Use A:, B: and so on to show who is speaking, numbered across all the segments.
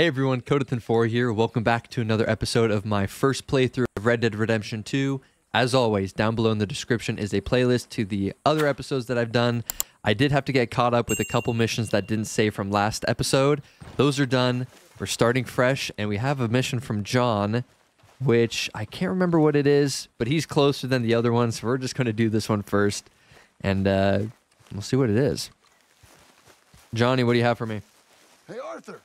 A: Hey everyone, Codathan4 here. Welcome back to another episode of my first playthrough of Red Dead Redemption 2. As always, down below in the description is a playlist to the other episodes that I've done. I did have to get caught up with a couple missions that didn't save from last episode. Those are done. We're starting fresh, and we have a mission from John, which I can't remember what it is, but he's closer than the other ones, so we're just going to do this one first, and uh, we'll see what it is. Johnny, what do you have for me?
B: Hey, Arthur.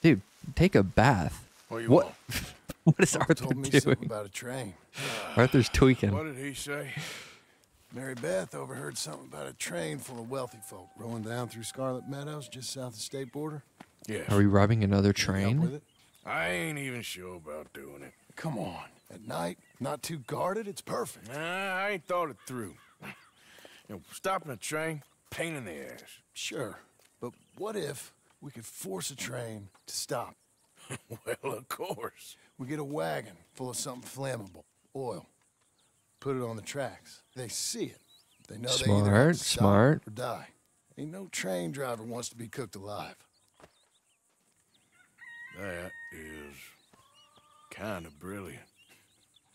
A: Dude, take a bath.
B: What you
A: What? what is Arthur
B: told me something
A: doing?
B: about a train.
A: Arthur's tweaking.
C: What did he say?
B: Mary Beth overheard something about a train full of wealthy folk rolling down through Scarlett Meadows just south of the state border.
C: Yes.
A: Are we robbing another
B: You help with
A: train?
C: I ain't even sure about doing it.
B: Come on. At night, not too guarded, it's perfect.
C: Nah, I ain't thought it through. You know, stopping a train, pain in the ass.
B: Sure. But what if we could force a train to stop?
C: well, of course.
B: We get a wagon full of something flammable, oil. Put it on the tracks. They see it. They know they either have
A: Smart,
B: stop
A: smart.
B: or die. Ain't no train driver wants to be cooked alive.
C: That is kind of brilliant.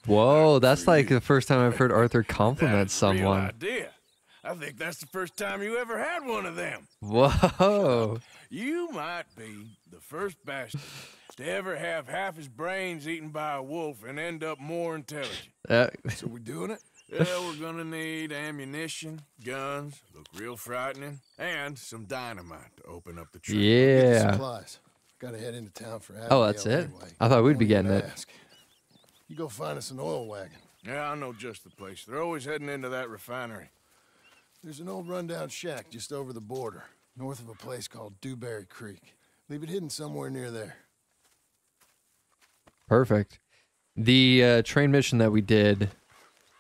A: Whoa, that's like the first time I've heard Arthur compliment
C: That's a real
A: someone.
C: idea. I think that's the first time you ever had one of them.
A: Whoa.
C: You might be the first bastard to ever have half his brains eaten by a wolf and end up more intelligent.
A: Uh,
B: So we're doing it?
C: Yeah, we're gonna need ammunition, guns, look real frightening, and some dynamite to open up the train.
B: Get the
A: yeah.
B: supplies. Gotta head into town for
A: Oh, that's it?
B: Anyway.
A: I thought we'd be getting it.
B: ask. You go find us an oil wagon.
C: Yeah, I know just the place. They're always heading into that refinery.
B: There's an old rundown shack just over the border, north of a place called Dewberry Creek. Leave it hidden somewhere near there.
A: Perfect. The uh, train mission that we did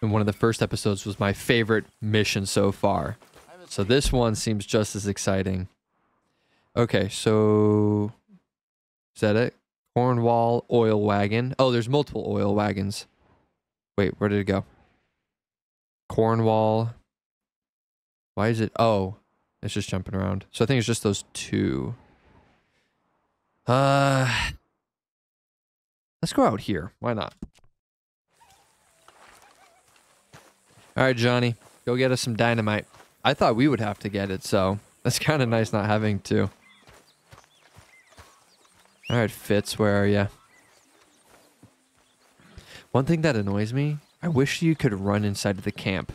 A: in one of the first episodes was my favorite mission so far. So this one seems just as exciting. Okay, so is that it? Cornwall oil wagon. Oh, there's multiple oil wagons. Wait, where did it go? Cornwall. Why is it? Oh, it's just jumping around. So I think it's just those two. Uh, let's go out here. Why not? All right, Johnny, go get us some dynamite. I thought we would have to get it, so that's kind of nice not having to. All right, Fitz, where are you? One thing that annoys me, I wish you could run inside of the camp.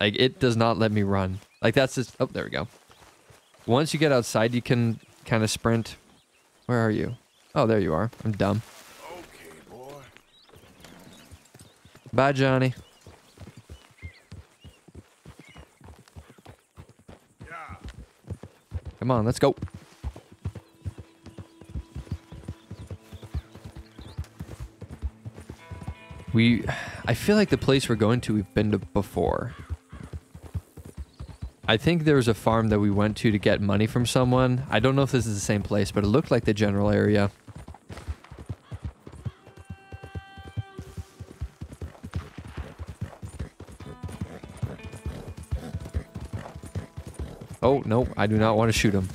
A: Like, it does not let me run. Like, that's just... Oh, there we go. Once you get outside, you can kind of sprint. Where are you? Oh, there you are. I'm dumb.
C: Okay, boy.
A: Bye, Johnny.
C: Yeah.
A: Come on, let's go. We, I feel like the place we're going to, we've been to before. I think there was a farm that we went to to get money from someone. I don't know if this is the same place, but it looked like the general area. Oh, no, I do not want to shoot him.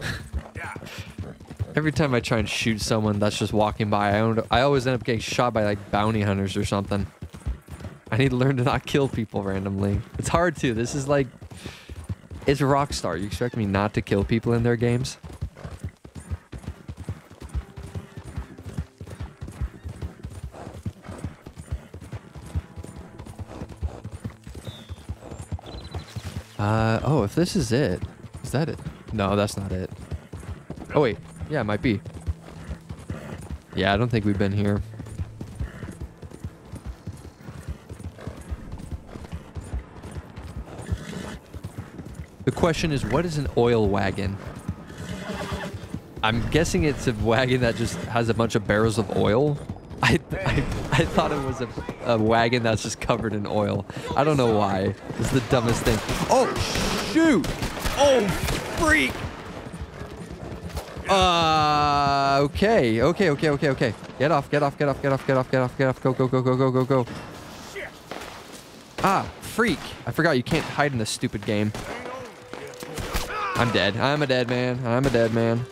A: Every time I try and shoot someone that's just walking by, I, I always end up getting shot by like bounty hunters or something. I need to learn to not kill people randomly. It's hard to. This is like, it's Rockstar. You expect me not to kill people in their games? Uh, oh, if this is it, is that it? No, that's not it. Oh wait, yeah, it might be. Yeah, I don't think we've been here. Question is, what is an oil wagon? I'm guessing it's a wagon that just has a bunch of barrels of oil. I I, I thought it was a, a wagon that's just covered in oil. I don't know why. It's the dumbest thing. Oh, shoot! Oh, freak! Uh, okay, okay, okay, okay, okay. Get off, get off, get off, get off, get off, get off, get off. Go, go, go, go, go, go, go. Ah, freak. I forgot you can't hide in this stupid game. I'm dead. I'm a dead man. I'm a dead man.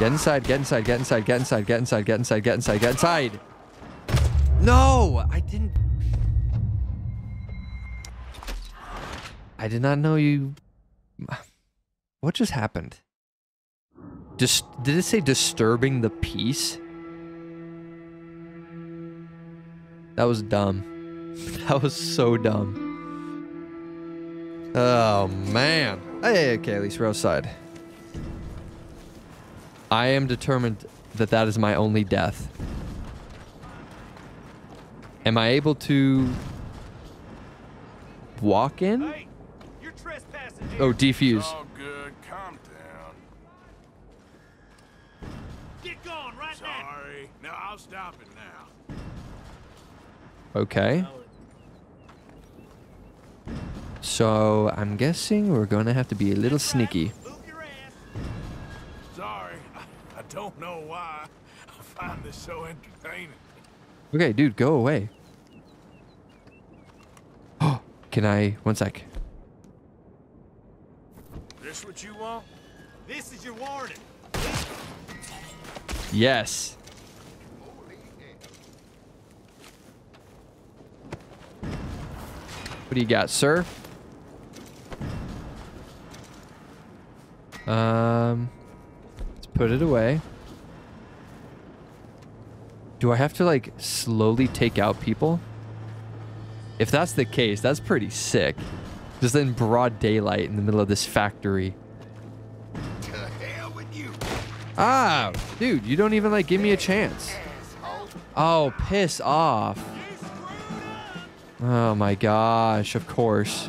A: Get inside, get inside, get inside, get inside, get inside, get inside, get inside, get inside. No, I didn't. I did not know you. What just happened? Did it say disturbing the peace? That was dumb. That was so dumb. Oh man. Hey, okay, at least we're outside. I am determined that that is my only death. Am I able to walk in?
D: Hey, you're trespassing.
A: Oh, defuse.
C: All good. Calm down.
D: Get going right now.
C: No, I'll stop it now.
A: Okay. So I'm guessing we're gonna have to be a little sneaky.
D: Move your ass.
C: Sorry. I, I don't know why. I find this so entertaining.
A: Okay, dude, go away. Oh, can I? One sec.
C: This what you want?
D: This is your warning.
A: Yes. What do you got, sir? Um, let's put it away. Do I have to like slowly take out people? If that's the case, that's pretty sick. Just in broad daylight in the middle of this factory. Ah, dude, you don't even like give me a chance. Oh, piss off. Oh my gosh, of course.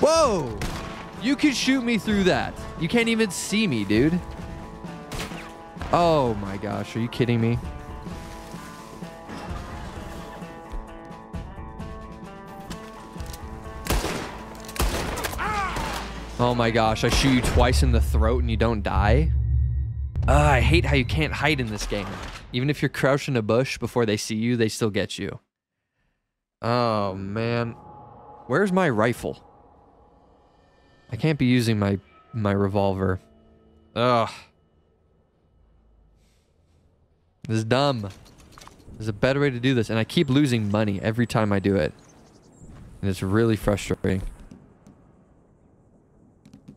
A: Whoa! You can shoot me through that. You can't even see me, dude. Oh my gosh, are you kidding me? Oh my gosh, I shoot you twice in the throat and you don't die? Uh, I hate how you can't hide in this game. Even if you're crouched in a bush before they see you, they still get you. Oh man. Where's my rifle? I can't be using my my revolver. Ugh. This is dumb. There's a better way to do this, and I keep losing money every time I do it. And it's really frustrating.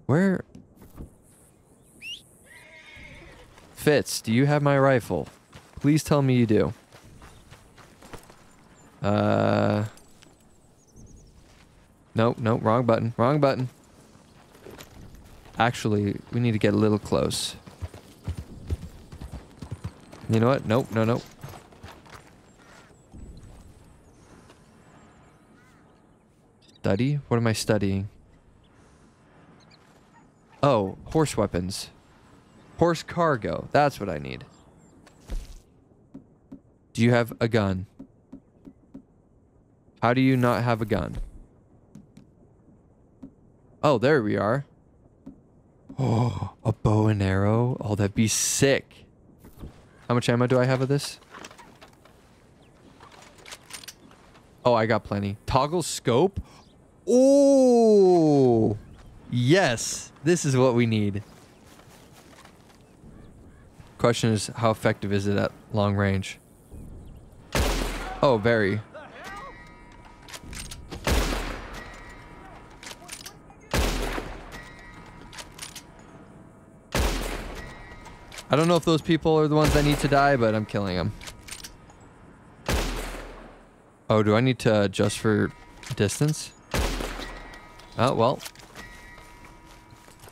A: Where? Fitz, do you have my rifle? Please tell me you do. Uh. Nope, nope, wrong button, wrong button. Actually, we need to get a little close. You know what? Nope, no, nope. Study? What am I studying? Oh, horse weapons. Horse cargo. That's what I need. Do you have a gun? How do you not have a gun? Oh, there we are. Oh, a bow and arrow. Oh, that'd be sick. How much ammo do I have of this? Oh, I got plenty. Toggle scope. Oh, yes. This is what we need. Question is, how effective is it at long range? Oh, very. I don't know if those people are the ones that need to die, but I'm killing them. Oh, do I need to adjust for distance? Oh, well.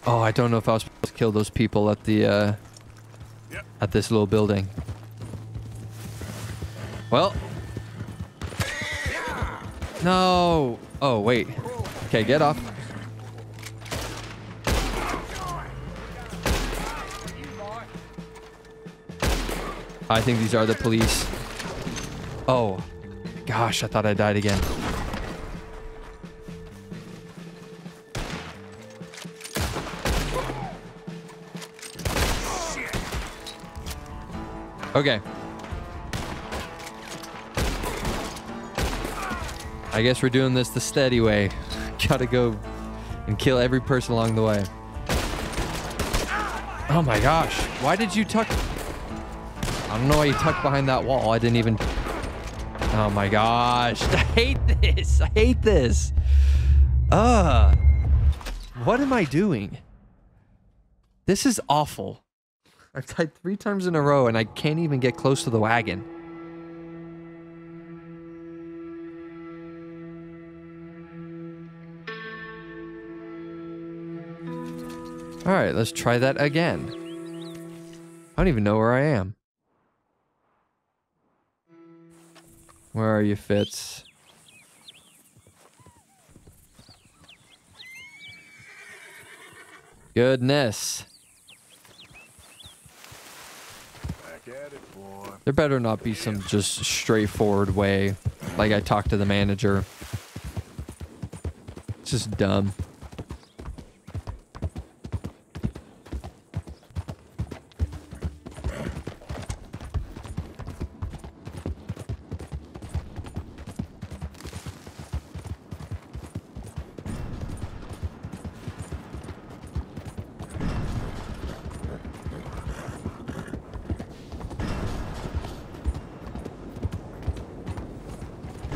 A: Oh, I don't know if I was supposed to kill those people at the, uh,
C: Yep.
A: at this little building. Well. No. Oh, wait. Okay, get off. I think these are the police. Oh. Gosh, I thought I died again. Okay. I guess we're doing this the steady way. gotta go and kill every person along the way. Oh my gosh. Why did you tuck? I don't know why you tucked behind that wall. I didn't even... Oh my gosh. I hate this. I hate this. Uh, what am I doing? This is awful. I've three times in a row and I can't even get close to the wagon. All right, let's try that again. I don't even know where I am. Where are you, Fitz? Goodness.
C: Back at it, boy.
A: There better not be some just straightforward way, like I talked to the manager. It's just dumb.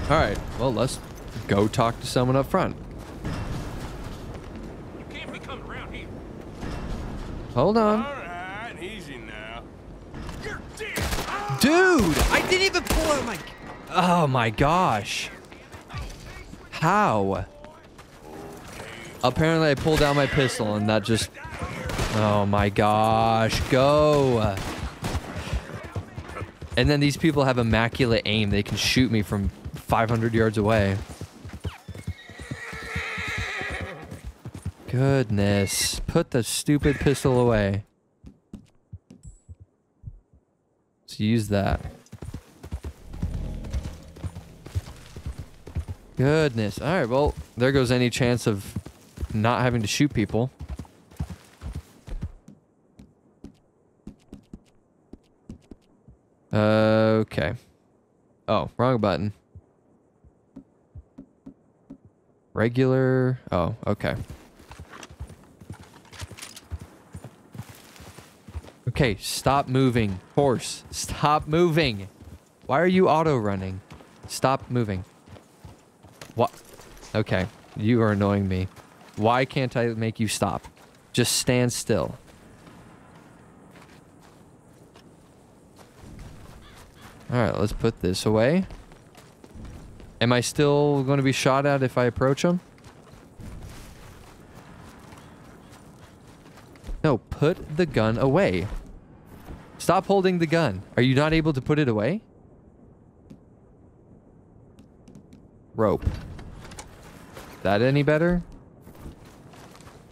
A: All right, well, let's go talk to someone up front.
D: You can't be coming around here.
A: Hold on.
C: right, easy now.
D: You're dead.
A: Dude, I didn't even pull out my... Oh my gosh. How? Apparently I pulled out my pistol and that just... Oh my gosh, go. And then these people have immaculate aim. They can shoot me from 500 yards away. Goodness. Put the stupid pistol away. Let's use that. Goodness. All right, well, there goes any chance of not having to shoot people. Okay. Oh, wrong button. Regular. Oh, okay. Okay, stop moving. Horse, stop moving. Why are you auto running? Stop moving. What? Okay, you are annoying me. Why can't I make you stop? Just stand still. Alright, let's put this away. Am I still going to be shot at if I approach him? No, put the gun away. Stop holding the gun. Are you not able to put it away? Rope. That any better?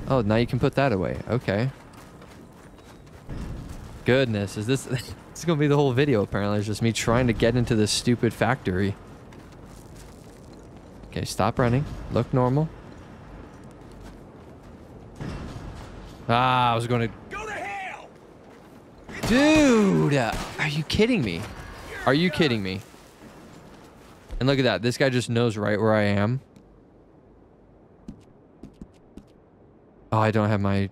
A: Oh, now you can put that away. Okay. Goodness, is this... this is going to be the whole video, apparently. It's just me trying to get into this stupid factory. Okay, stop running. Look normal. Ah, I was going to...
D: Go to hell.
A: Dude, uh, are you kidding me? Are you kidding me? And look at that. This guy just knows right where I am. Oh, I don't have my...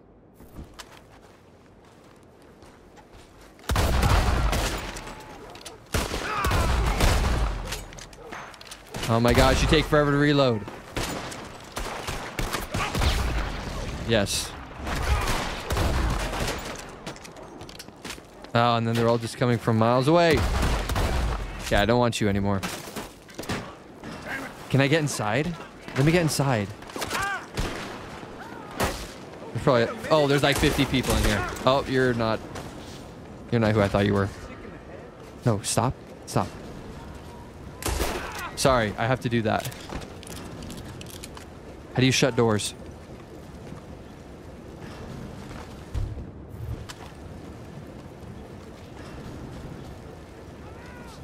A: Oh my gosh, you take forever to reload. Yes. Oh, and then they're all just coming from miles away. Yeah, I don't want you anymore. Can I get inside? Let me get inside. There's probably oh, there's like 50 people in here. Oh, you're not. You're not who I thought you were. No, stop, stop. Sorry, I have to do that. How do you shut doors?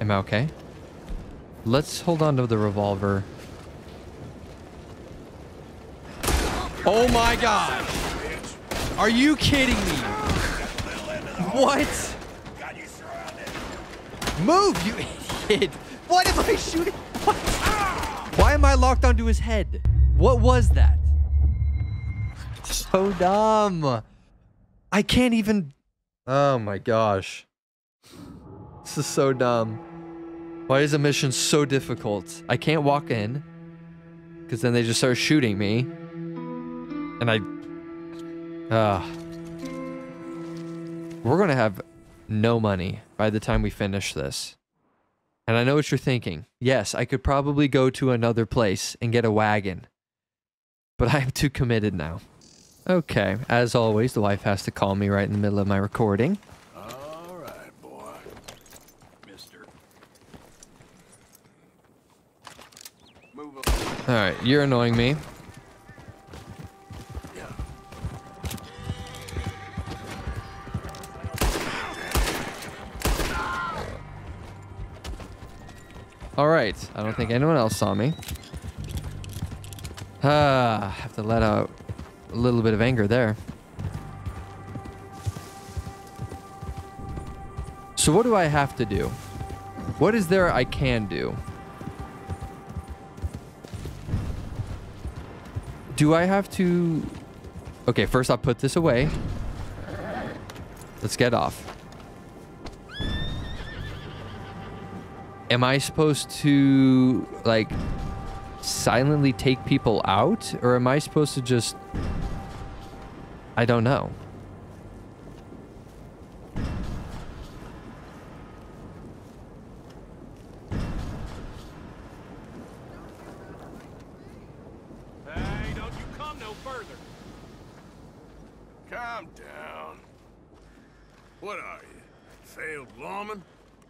A: Am I okay? Let's hold on to the revolver. Oh my gosh! Are you kidding me? What? Move, you idiot! What am I shooting? Am I locked onto his head? What was that? So dumb. I can't even. Oh my gosh. This is so dumb. Why is a mission so difficult? I can't walk in. Because then they just start shooting me. And I. Ah. We're going to have no money by the time we finish this. And I know what you're thinking. Yes, I could probably go to another place and get a wagon. But I am too committed now. Okay, as always, the wife has to call me right in the middle of my recording.
C: All right, boy. Mister. Move up.
A: Alright, you're annoying me. Alright, I don't think anyone else saw me. Ah, I have to let out a little bit of anger there. So what do I have to do? What is there I can do? Do I have to... Okay, first I'll put this away. Let's get off. Am I supposed to, like, silently take people out? Or am I supposed to just... I don't know.
D: Hey, don't you come no further.
C: Calm down. What are you? Failed lawman?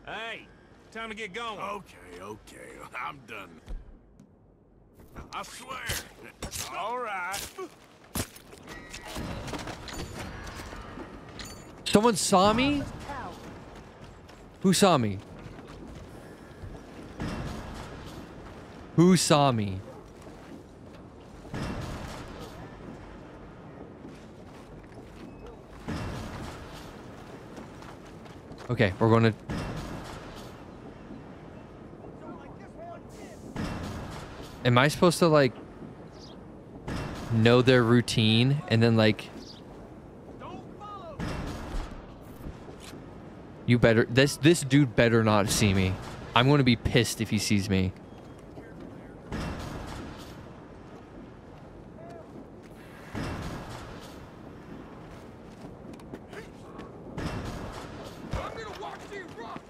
D: Hey, time to get going.
C: Okay, okay. I'm done. I swear. All right.
A: Someone saw me? Who saw me? Who saw me? Okay, we're gonna. Am I supposed to like know their routine and then like You better this this dude better not see me. I'm gonna be pissed if he sees me.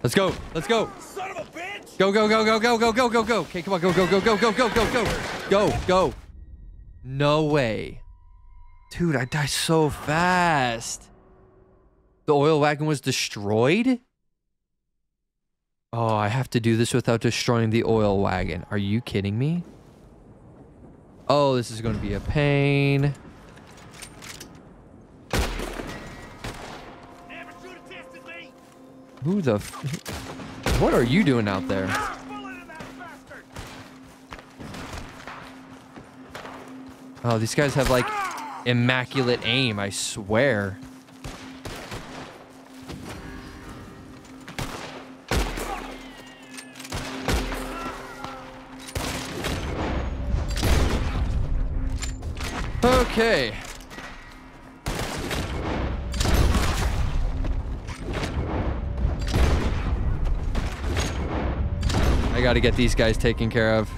A: Let's go. Let's go. Go, go, go, go, go, go, go, go, go. Okay, come on, go, go, go, go, go, go, go, go. Go, go. No way. Dude, I died so fast. The oil wagon was destroyed? Oh, I have to do this without destroying the oil wagon. Are you kidding me? Oh, this is going to be a pain.
D: Never should have tested me!
A: Who the f- What are you doing out there? Oh, these guys have like immaculate aim, I swear. Okay. I gotta get these guys taken care of.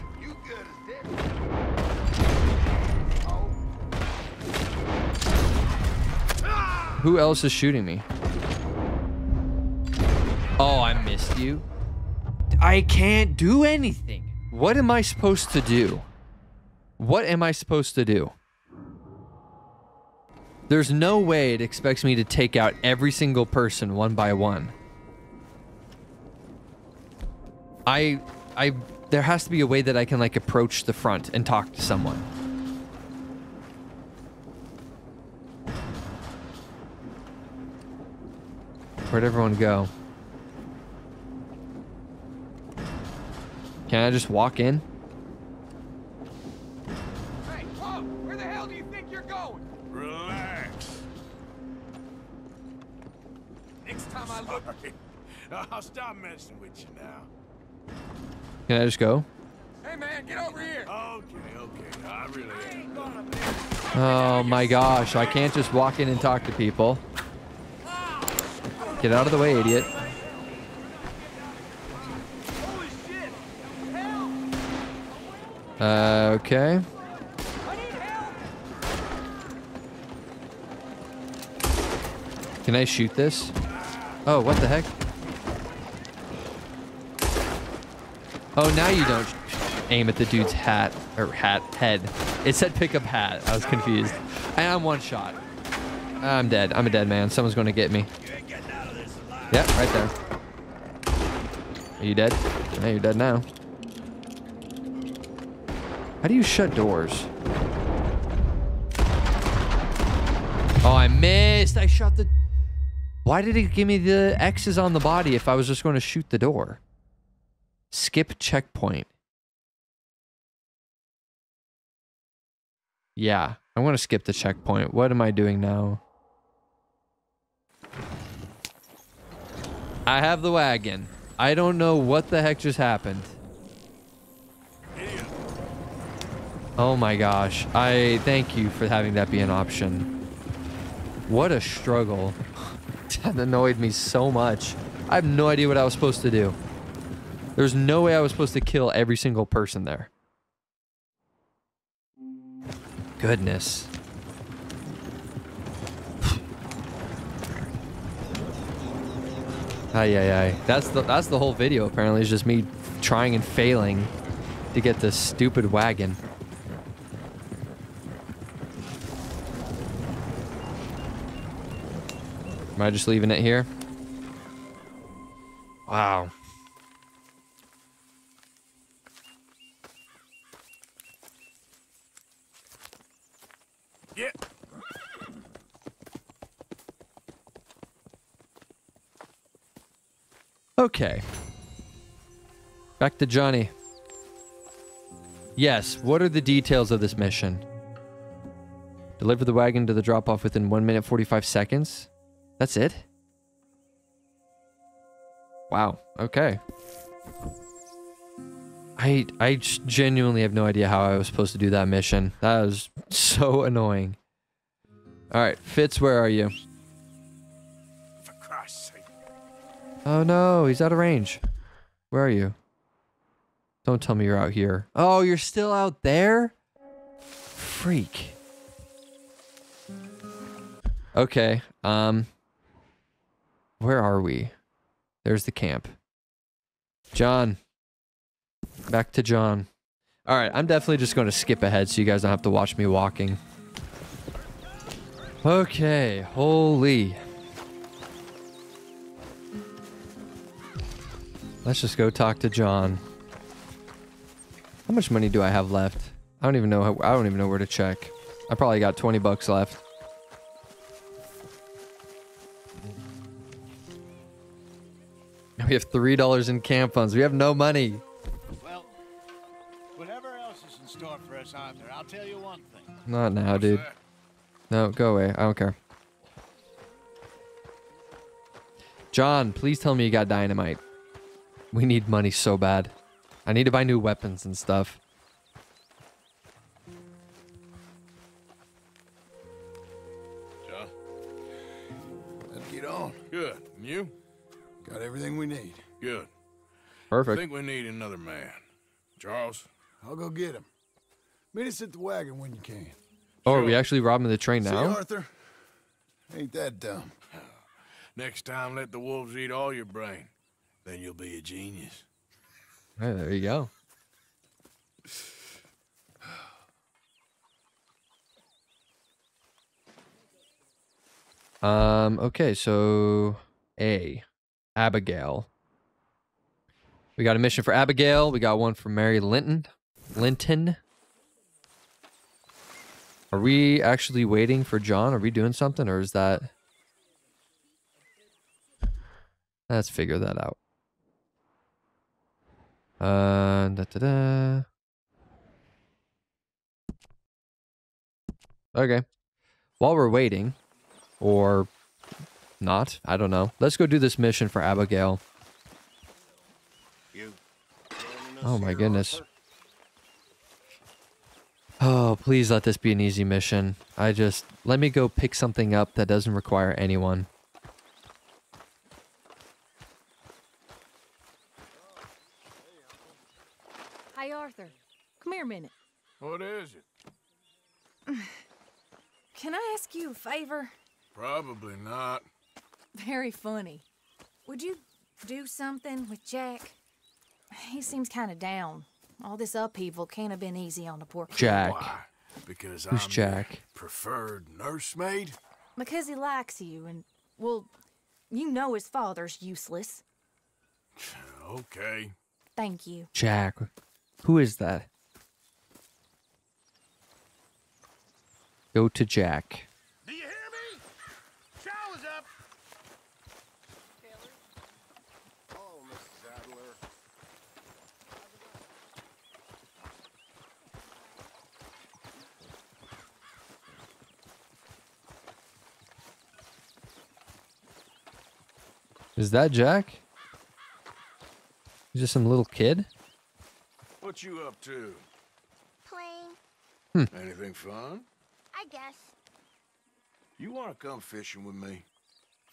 A: Who else is shooting me? Oh, I missed you. I can't do anything. What am I supposed to do? What am I supposed to do? There's no way it expects me to take out every single person one by one. I I there has to be a way that I can like approach the front and talk to someone. Where'd everyone go? Can I just walk in?
E: Hey, whoa! Where the hell do you think you're going?
C: Relax.
E: Next time I look,
C: Sorry. I'll stop messing with you now.
A: Can I just go?
E: Hey, man, get over here.
C: Okay, okay. I really ain't.
A: Oh my gosh, I can't just walk in and talk to people. Get out of the way, idiot.
E: Holy shit. Help.
A: Uh, okay.
E: I need help.
A: Can I shoot this? Oh, what the heck? Oh, now you don't aim at the dude's hat or hat head. It said pick up hat. I was confused. And I'm one shot. I'm dead. I'm a dead man. Someone's going to get me. Yep, right there. Are you dead? Yeah, you're dead now. How do you shut doors? Oh, I missed. I shot the. Why did it give me the X's on the body if I was just going to shoot the door? Skip checkpoint. Yeah, I'm going to skip the checkpoint. What am I doing now? I have the wagon. I don't know what the heck just happened. Oh my gosh. I thank you for having that be an option. What a struggle. that annoyed me so much. I have no idea what I was supposed to do. There's no way I was supposed to kill every single person there. Goodness. Ay ay ay. That's the that's the whole video apparently is just me trying and failing to get this stupid wagon. Am I just leaving it here? Wow.
C: Yeah.
A: Okay. Back to Johnny. Yes, what are the details of this mission? Deliver the wagon to the drop off within 1 minute 45 seconds? That's it? Wow, okay. I I just genuinely have no idea how I was supposed to do that mission. That was so annoying. All right, Fitz, where are you?
C: For Christ's sake.
A: Oh no, he's out of range. Where are you? Don't tell me you're out here. Oh, you're still out there? Freak. Okay, um where are we? There's the camp. John. Back to John. All right, I'm definitely just going to skip ahead so you guys don't have to watch me walking. Okay, holy. Let's just go talk to John. How much money do I have left? I don't even know. How, I don't even know where to check. I probably got 20 bucks left. We have three dollars in camp funds. We have no money.
F: Store Arthur, I'll tell you one thing.
A: Not now, dude.
C: that?
A: No, go away. I don't care. John, please tell me you got dynamite. We need money so bad. I need to buy new weapons and stuff.
C: John.
B: Let's get on.
C: Good. And you?
B: Got everything we need.
C: Good.
A: Perfect.
C: I think we need another man. Charles?
B: I'll go get him. Meet us at the wagon when you can.
A: Oh, are we actually robbing the train now?
B: See,
A: now?
B: Arthur? Ain't that dumb.
C: Next time, let the wolves eat all your brain. Then you'll be a genius.
A: Hey, there you go. Um, okay, so A. Abigail. We got a mission for Abigail. We got one for Mary Linton. Linton. Are we actually waiting for John? Are we doing something or is that Let's figure that out. Uh, da, da, da. Okay. While we're waiting, or not, I don't know. Let's go do this mission for Abigail.
F: You.
A: Oh my goodness. Oh, please let this be an easy mission. I just let me go pick something up that doesn't require anyone.
G: Hi, Arthur. Come here a minute.
C: What is it?
G: Can I ask you a favor?
C: Probably not.
G: Very funny. Would you do something with Jack? He seems kind of down. All this upheaval can't have been easy on the poor kid.
A: Jack.
C: Why? Because
A: Who's
C: I'm
A: Jack?
C: preferred nursemaid?
G: Because he likes you, and, well, you know his father's useless.
C: Okay.
G: Thank you.
A: Jack. Who is that? Go to Jack.
D: Do you hear me? Shower's up.
B: Oh, Mrs. Adler.
A: Is that Jack? He's just some little kid?
C: What you up to?
H: Playing, hmm.
C: Anything fun?
H: I guess.
C: You want to come fishing with me?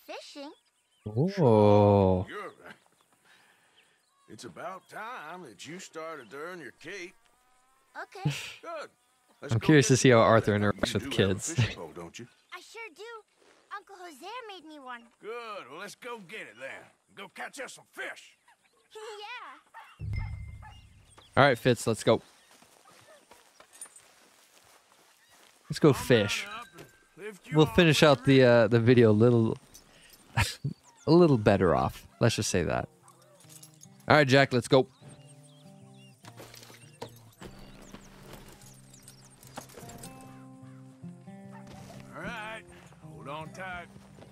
H: Fishing?
A: Oh.
C: You're It's about time that you started to earn your keep.
H: Okay,
C: Good. Let's
A: I'm curious to see how. Arthur interacts with
C: do have a
A: kids.
C: pole, don't you?
H: I sure do. Uncle Jose made me one.
C: Good. Well, let's go get it then. Go catch us some fish.
H: yeah.
A: All right, Fitz, let's go. Let's go fish.
C: Mount up and lift you
A: We'll finish out the uh, the video a little a little better off. Let's just say that. All right, Jack, let's go.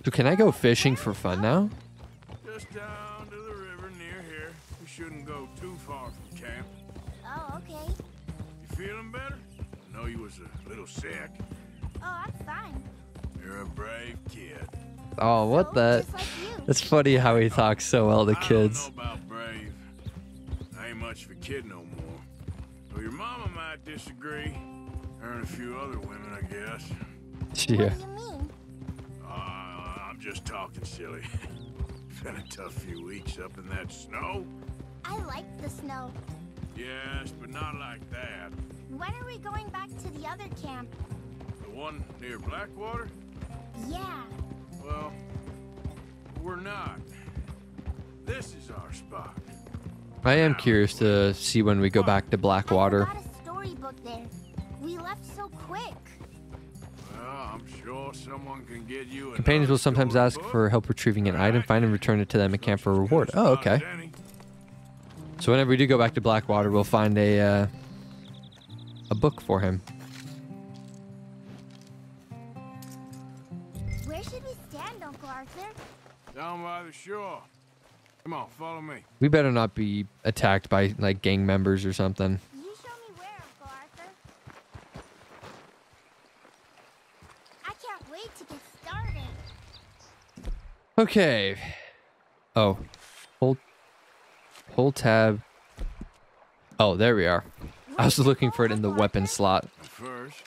A: So can I go fishing for fun now?
C: Just down to the river near here. We shouldn't go too far from camp.
H: Oh, okay.
C: You feeling better? I know you was a little sick.
H: Oh, I'm fine.
C: You're a brave kid.
A: Oh, what
H: So,
A: the?
H: Just like you.
A: It's funny how he talks so well to
C: I
A: kids.
C: don't know about brave. I ain't much of a kid no more. Well, your mama might disagree. Her and a few other women, I guess.
A: Yeah.
H: What do you mean?
C: I'm just talking silly. Been a tough few weeks up in that snow.
H: I like the snow.
C: Yes, but not like that.
H: When are we going back to the other camp?
C: The one near Blackwater?
H: Yeah.
C: Well, we're not. This is our spot.
A: I am curious to see when we go oh, back to Blackwater.
H: I forgot a storybook there. We left so quick.
C: Well, I'm sure someone can get you.
A: Companions will sometimes ask
C: storybook.
A: for help retrieving an item, find and return it to them at camp for a reward. Oh, okay. So whenever we do go back to Blackwater, we'll find a uh, a book for him.
H: Where should we stand, Uncle Arthur?
C: Down by the shore. Come on, follow me.
A: We better not be attacked by like gang members or something.
H: You show me where, Uncle Arthur. I can't wait to get started.
A: Okay. Oh, hold hold tab. Oh, there we are. I was looking for it in the weapon slot.
C: First,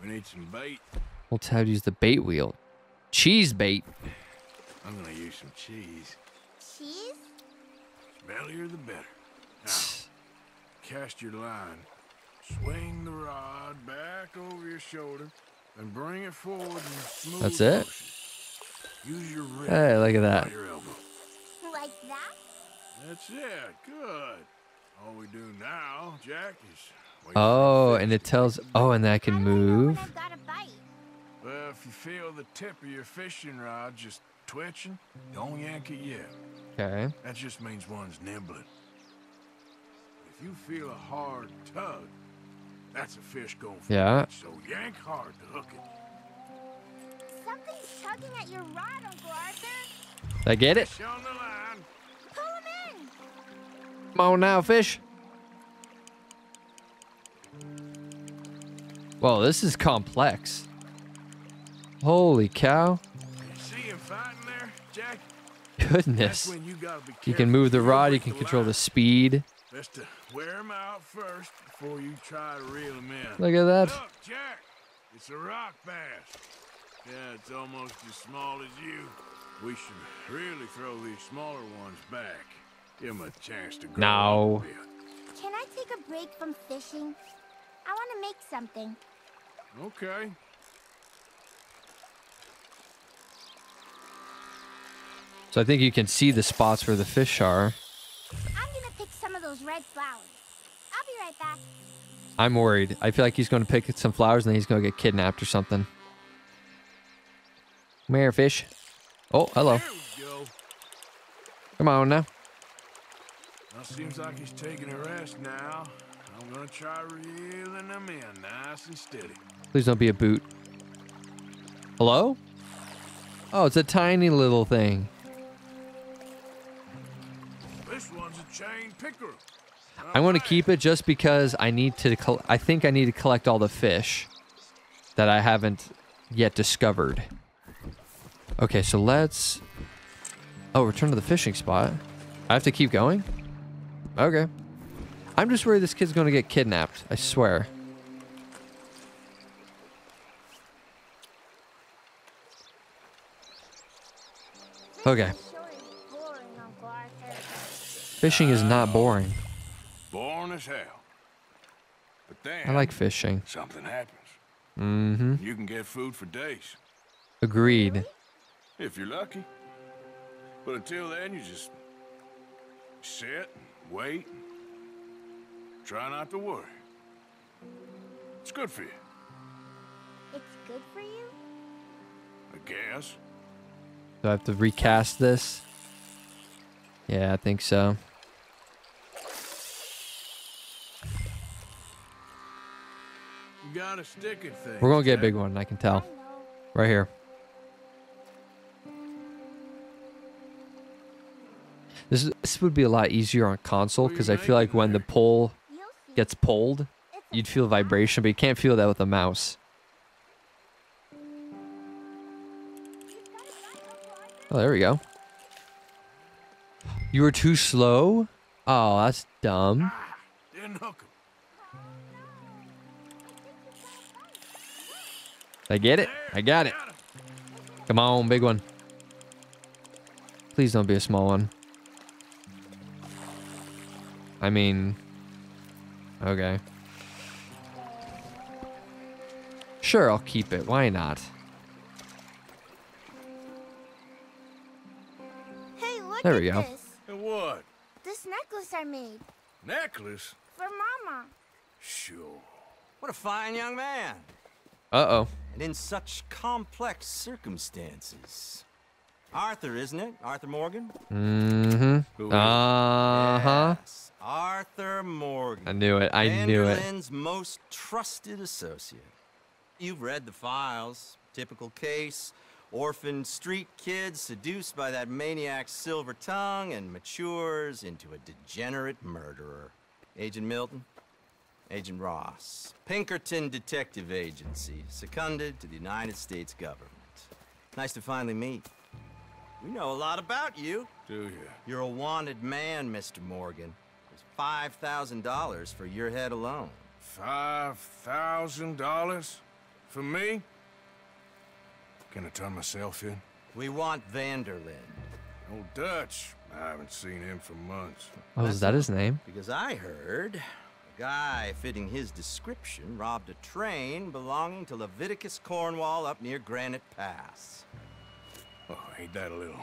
C: we need some bait.
A: Hold tab to use the bait wheel. Cheese bait.
C: I'm gonna use some cheese.
H: Cheese?
C: Smellier the better. Now, cast your line. Swing the rod back over your shoulder and bring it forward in smooth
A: That's it?
C: motion. Use your wrist.
A: Hey, look at that.
H: Like that?
C: That's it. Good. All we do now, Jack, is
A: Oh, and it tells. Oh, and that can
H: How do I know when
A: move.
H: I've got a bite?
C: Well, if you feel the tip of your fishing rod just twitching, don't yank it yet.
A: Okay.
C: That just means one's nibbling. If you feel a hard tug, that's a fish going for
A: Yeah.
C: it. So yank hard to hook it.
H: Something's tugging at your rod, Uncle Arthur.
A: Did I get it?
C: Fish on the line.
H: Pull him in.
A: Come on now, fish. Whoa, this is complex. Holy cow.
C: See him fighting there, Jack?
A: Goodness.
C: When you gotta be
A: You can move the rod, you can
C: the
A: control the speed.
C: Best to wear 'em out first before you try to reel 'em in.
A: Look at that.
C: Look, Jack, it's a rock bass. Yeah, it's almost as small as you. We should really throw these smaller ones back. Give 'em a chance to grow
A: No.
C: up a bit.
H: Can I take a break from fishing? I want to make something.
C: Okay.
A: So I think you can see the spots where the fish are.
H: I'm gonna pick some of those red flowers. I'll be right back.
A: I'm worried. I feel like he's going to pick some flowers and then he's going to get kidnapped or something. Come here, fish. Oh, hello.
C: There we go.
A: Come on now.
C: Well, seems like he's taking a rest now. I'm gonna try reeling him in nice and steady.
A: Please don't be a boot. Hello? Oh, it's a tiny little thing.
C: This one's a chain pickerel.
A: I want to keep it just because I need to. I think I need to collect all the fish that I haven't yet discovered. Okay, so let's. Oh, return to the fishing spot. I have to keep going. Okay. I'm just worried this kid's going to get kidnapped. I swear. Okay.
H: Sure is boring, Uncle Arthur.
A: Fishing is not boring.
C: Born as hell. But then
A: I like fishing.
C: something happens.
A: Mm-hmm.
C: You can get food for days,
A: Agreed.
C: If you're lucky. But until then, you just sit and wait. And try not to worry. It's good for you,
H: It's good for you?
C: I guess.
A: Do I have to recast this? Yeah, I think so.
C: You gotta stick at things.
A: We're gonna get a big one, I can tell. Right here. This is, this would be a lot easier on console
C: What are you
A: because I feel like when the pole gets pulled, you'd feel vibration, but you can't feel that with a mouse.
H: You've got it right, Uncle Arthur.
A: Oh, there we go. You were too slow? Oh, that's dumb.
C: Didn't hook 'em.
A: I get it. I got it. Come on, big one. Please don't be a small one. I mean, okay. Sure, I'll keep it. Why not?
H: Hey, look
A: There
H: at
A: we go.
H: this.
C: What?
H: This necklace I made
C: Necklace?
H: for Mama.
C: Sure.
I: What a fine young man.
A: Uh oh.
I: And in such complex circumstances. Arthur, isn't it? Arthur Morgan?
C: Mm-hmm.
A: Uh huh.
I: Yes, Arthur Morgan.
A: I knew it. I knew it.
I: Van der Linde's most trusted associate. You've read the files. Typical case. Orphaned street kid seduced by that maniac's silver tongue and matures into a degenerate murderer. Agent Milton? Agent Ross. Pinkerton Detective Agency, seconded to the United States government. Nice to finally meet. We know a lot about you.
C: Do you?
I: You're a wanted man, Mr. Morgan. There's $5,000 for your head alone.
C: Five thousand dollars for me? Can I turn myself in?
I: We want Van der Linde.
C: Old Dutch. I haven't seen him for months.
A: Oh, is that his name?
I: Because I heard a guy fitting his description robbed a train belonging to Leviticus Cornwall up near Granite Pass.
C: Oh, ain't that a little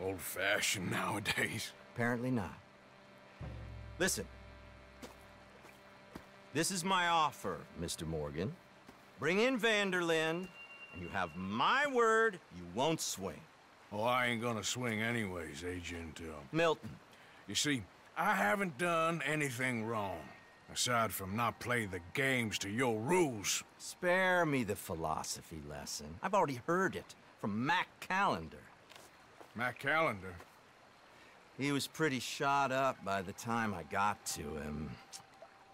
C: old-fashioned nowadays?
I: Apparently not. Listen. This is my offer, Mr. Morgan. Bring in Van der Linde, and you have my word you won't swing.
C: Oh, I ain't gonna swing anyways, Agent. Uh,
I: Milton,
C: you see, I haven't done anything wrong, aside from not playing the games to your rules.
I: spare me the philosophy lesson. I've already heard it from Mac Callander.
C: Mac Callander.
I: He was pretty shot up by the time I got to him.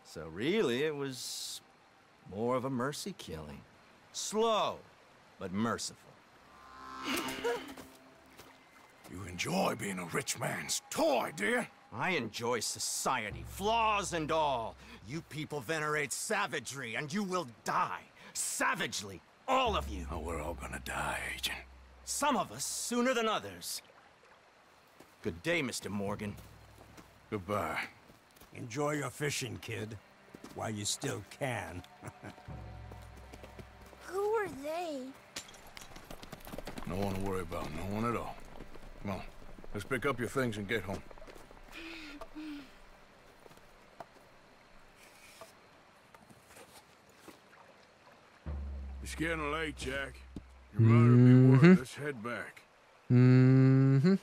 I: So really, it was more of a mercy killing. Slow, but merciful.
C: You enjoy being a rich man's toy, dear?
I: I enjoy society, flaws and all. You people venerate savagery, and you will die. Savagely. All of you.
C: Oh, we're all gonna die, Agent.
I: Some of us sooner than others. Good day, Mr. Morgan.
C: Goodbye.
F: Enjoy your fishing, kid. While you still can.
H: Who are they?
C: No one to worry about, no one at all. Come on, let's pick up your things and get home. It's getting late, Jack. Your mother'll be worried. Let's head back.
A: Mm-hmm.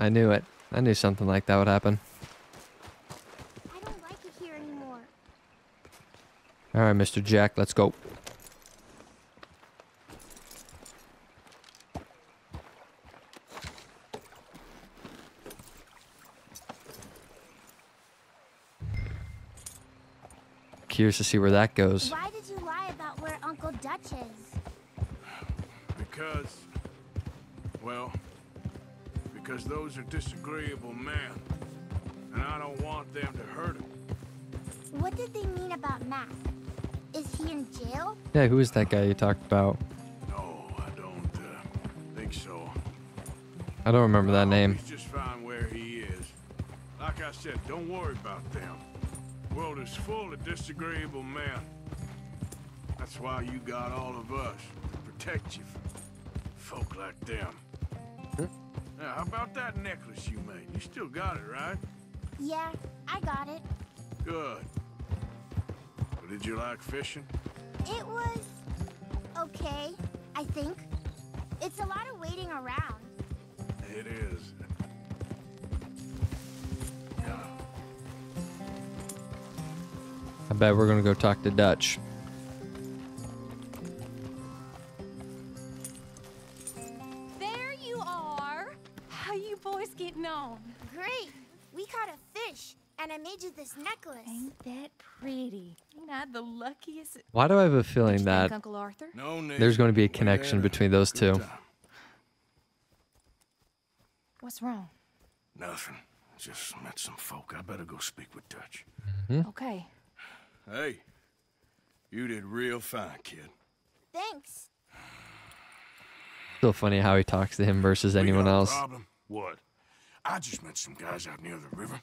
A: I knew it. I knew something like that would happen.
H: I don't like it here anymore.
A: All right, Mr. Jack, let's go. Curious to see where that goes.
H: Why did you lie about where Uncle Dutch is?
C: Because, well, because those are disagreeable men, and I don't want them to hurt him.
H: What did they mean about Mac? Is he in jail?
A: Yeah, who is that guy you talked about?
C: No, I don't uh, think so.
A: I don't remember that name.
C: He's just fine where he is. Like I said, don't worry about them. The world is full of disagreeable men. That's why you got all of us to protect you from folk like them. Now, how about that necklace you made? You still got it, right?
H: Yeah, I got it.
C: Good. Well, did you like fishing?
H: It was okay, I think. It's a lot of waiting around.
C: It is. Yeah.
A: I bet we're gonna go talk to Dutch. Why do I have a feeling
G: Think,
A: that
G: Uncle Arthur?
C: No
A: there's going to be a connection
C: there.
A: between those two?
C: time.
G: What's wrong?
C: Nothing. Just met some folk. I better go speak with Dutch. Mm-hmm.
G: Okay.
C: Hey, you did real fine, kid.
H: Thanks.
A: Still funny how he talks to him versus
C: We
A: anyone
C: got a
A: else.
C: Problem? What? I just met some guys out near the river.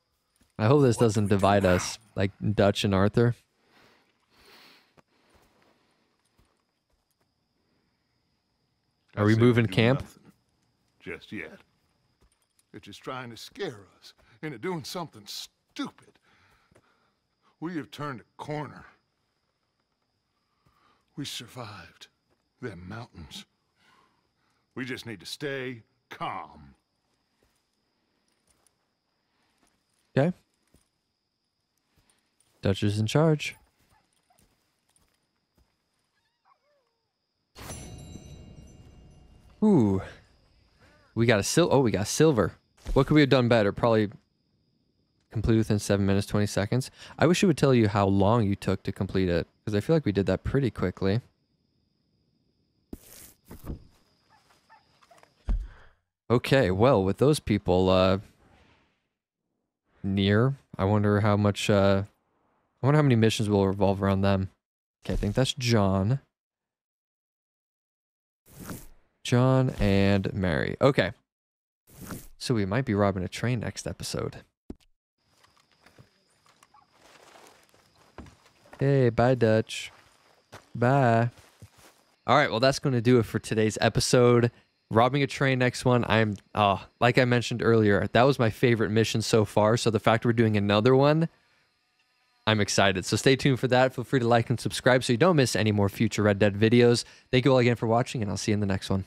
A: I hope this doesn't divide us, like Dutch and Arthur. Are
J: I
A: we moving camp?
J: Just yet. They're just trying to scare us into doing something stupid. We have turned a corner. We survived them mountains. We just need to stay calm.
A: Okay. Dutch is in charge. Ooh. We got a sil oh, we got silver. What could we have done better? Probably complete within 7 minutes 20 seconds. I wish it would tell you how long you took to complete it because I feel like we did that pretty quickly. Okay, well, with those people uh near. I wonder how much uh I wonder how many missions will revolve around them. Okay, I think that's John. John and Mary. Okay. So we might be robbing a train next episode. Hey, bye Dutch. Bye. All right, well that's going to do it for today's episode. Robbing a train next one. I'm uh like I mentioned earlier, that was my favorite mission so far. So the fact we're doing another one, I'm excited. So stay tuned for that. Feel free to like and subscribe so you don't miss any more future Red Dead videos. Thank you all again for watching, and I'll see you in the next one.